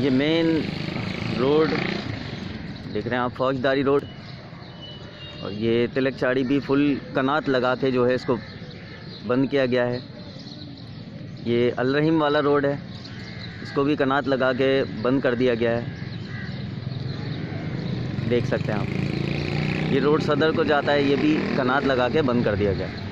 ये main road देख रहे हैं आप, फौजदारी रोड और ये तिलक चाड़ी भी फुल कनात लगा के जो है इसको बंद किया गया है। ये अलरहीम वाला रोड है, इसको भी कनात लगा के बंद कर दिया गया है। देख सकते हैं आप। ये रोड सदर को जाता है, ये भी कनात लगा के बंद कर दिया गया। है